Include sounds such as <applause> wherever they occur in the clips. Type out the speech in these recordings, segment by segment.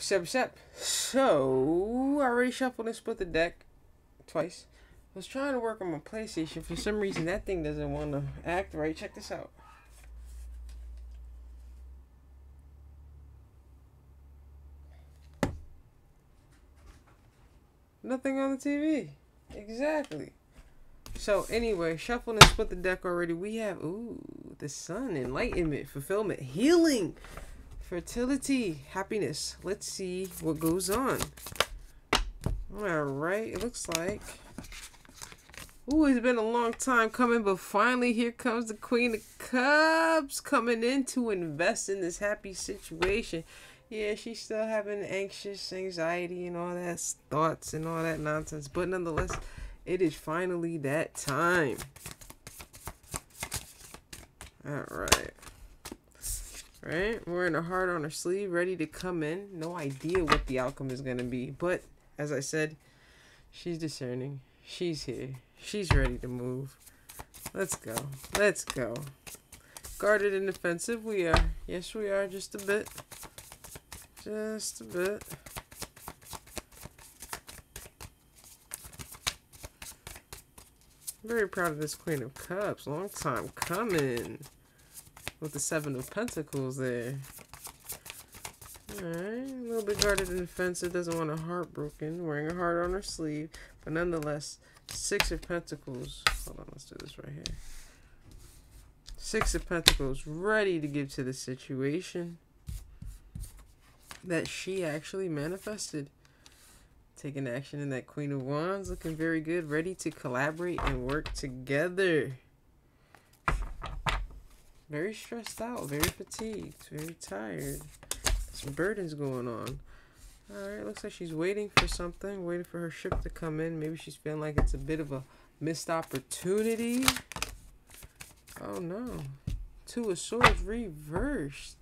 Sep, sep. So, I already shuffled and split the deck twice. I was trying to work on my PlayStation. For some reason, that thing doesn't want to act right. Check this out. Nothing on the TV. Exactly. So anyway, shuffle and split the deck already. We have ooh the sun, enlightenment, fulfillment, healing, fertility, happiness. Let's see what goes on. All right, it looks like. Ooh, it's been a long time coming, but finally here comes the Queen of Cups coming in to invest in this happy situation. Yeah, she's still having anxious anxiety and all that thoughts and all that nonsense, but nonetheless, it is finally that time. All right. Right? Wearing a heart on her sleeve, ready to come in. No idea what the outcome is going to be. But, as I said, she's discerning. She's here. She's ready to move. Let's go. Let's go. Guarded and defensive, we are. Yes, we are. Just a bit. Just a bit. Very proud of this Queen of Cups. Long time coming. With the Seven of Pentacles there. Alright, a little bit guarded and defensive. Doesn't want a heart broken. Wearing a heart on her sleeve. But nonetheless, Six of Pentacles. Hold on, let's do this right here. Six of Pentacles. Ready to give to the situation. That she actually manifested taking action in that Queen of Wands, looking very good, ready to collaborate and work together. Very stressed out, very fatigued, very tired. Some burdens going on. Alright, looks like she's waiting for something, waiting for her ship to come in. Maybe she's feeling like it's a bit of a missed opportunity. Oh no. Two of Swords reversed.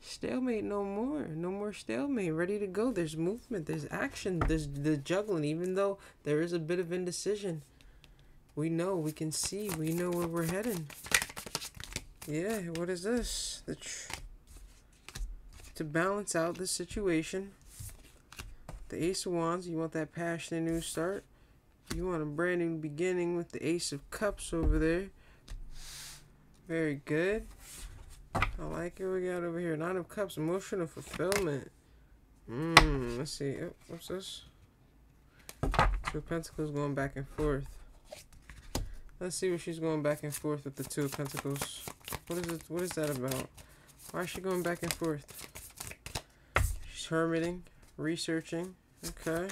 Stalemate no more. No more stalemate. Ready to go. There's movement. There's action. There's the juggling. Even though there is a bit of indecision. We know. We can see. We know where we're heading. Yeah, what is this? The to balance out the situation. The Ace of Wands. You want that passionate new start. You want a brand new beginning with the Ace of Cups over there. Very good. I like it. We got over here Nine of Cups, emotional fulfillment. Mmm. Let's see. Oh, what's this? Two of Pentacles going back and forth. Let's see what she's going back and forth with the Two of Pentacles. What is it? What is that about? Why is she going back and forth? She's hermiting, researching. Okay.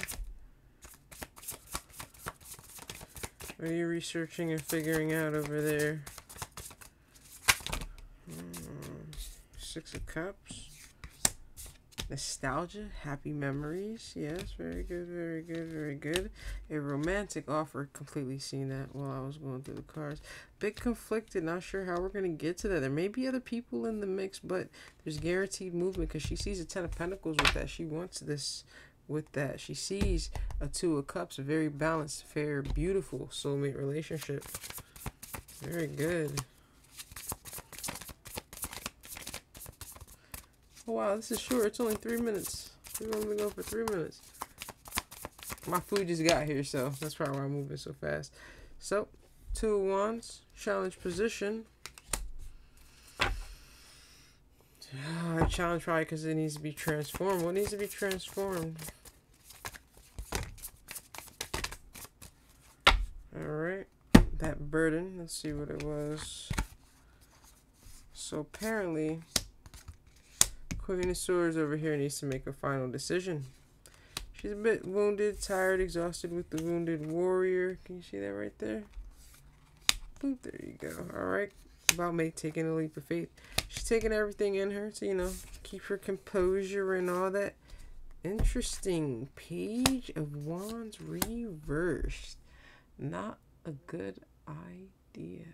What are you researching and figuring out over there? Hmm, six of Cups. Nostalgia, happy memories. Yes, very good, very good, very good. A romantic offer. Completely seen that while I was going through the cards. Bit conflicted, not sure how we're going to get to that. There may be other people in the mix, but there's guaranteed movement because she sees a Ten of Pentacles with that. She wants this with that. She sees a Two of Cups, a very balanced, fair, beautiful soulmate relationship. Very good. Oh, wow, this is short. It's only three minutes. We've only been going for three minutes. My food just got here, so that's probably why I'm moving so fast. So, two wands, challenge position. Ah, I challenge probably because it needs to be transformed. What needs to be transformed? Alright, that burden. Let's see what it was. So apparently, Swords over here needs to make a final decision. She's a bit wounded, tired, exhausted with the wounded warrior. Can you see that right there? Boop, there you go. Alright. About May taking a leap of faith. She's taking everything in her to, you know, keep her composure and all that. Interesting. Page of Wands reversed. Not a good idea.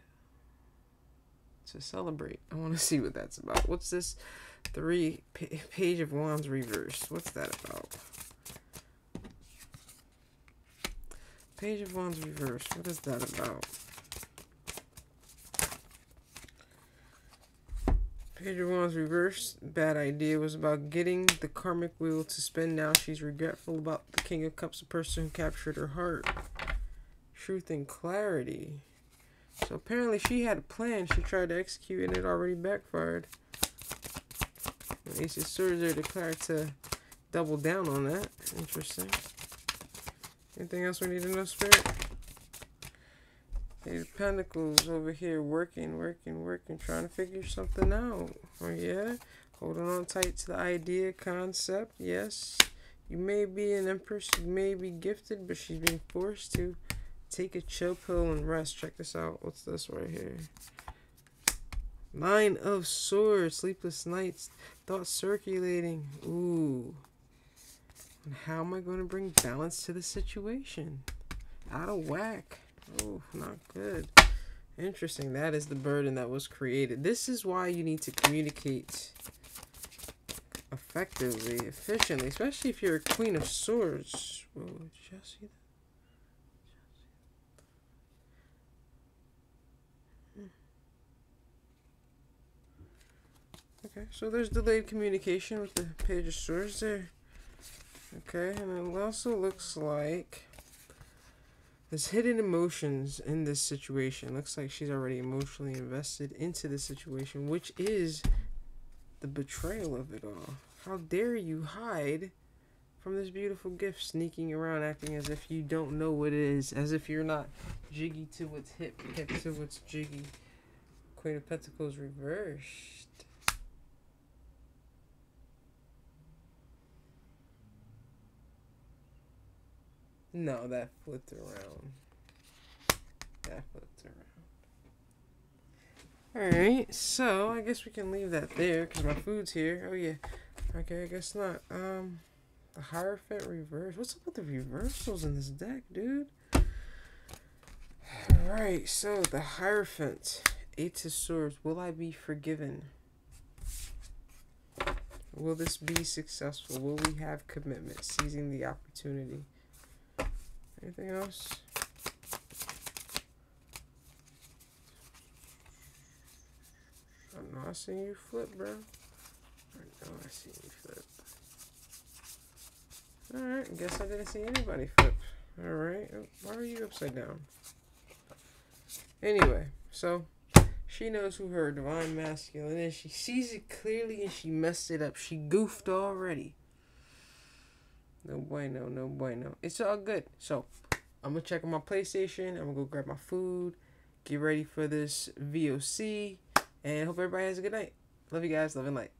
To celebrate. I want to <laughs> see what that's about. What's this? Three, Page of Wands reversed. What's that about? Page of Wands reversed. What is that about? Page of Wands reversed. Bad idea was about getting the karmic wheel to spin. Now she's regretful about the King of Cups, the person who captured her heart. Truth and clarity. So apparently she had a plan. She tried to execute and it already backfired. Ace of Swords are declared to double down on that. Interesting. Anything else we need to know, Spirit? These Pentacles over here working, working, working, trying to figure something out. Oh, yeah? Holding on tight to the idea, concept. Yes. You may be an empress, you may be gifted, but she's being forced to take a chill pill and rest. Check this out. What's this right here? Nine of Swords, Sleepless Nights, Thoughts Circulating. Ooh. And how am I going to bring balance to the situation? Out of whack. Oh, not good. Interesting. That is the burden that was created. This is why you need to communicate effectively, efficiently, especially if you're a Queen of Swords. Whoa, did you see that? Okay, so there's delayed communication with the Page of Swords there. Okay, and it also looks like there's hidden emotions in this situation. Looks like she's already emotionally invested into the situation, which is the betrayal of it all. How dare you hide from this beautiful gift, sneaking around, acting as if you don't know what it is, as if you're not jiggy to what's hip, hip to what's jiggy. Queen of Pentacles reversed. No, that flipped around. That flipped around. Alright, so I guess we can leave that there because my food's here. Oh, yeah. Okay, I guess not. Um, The Hierophant reverse. What's up with the reversals in this deck, dude? Alright, so the Hierophant. Eight of Swords. Will I be forgiven? Will this be successful? Will we have commitment? Seizing the opportunity. Anything else? I know I seen you flip, bro. I know I seen you flip. Alright, guess I didn't see anybody flip. Alright, oh, why are you upside down? Anyway, so she knows who her divine masculine is. She sees it clearly and she messed it up. She goofed already. No bueno, no bueno. It's all good. So, I'm to check on my PlayStation. I'm to go grab my food. Get ready for this VOC. And hope everybody has a good night. Love you guys. Love and light.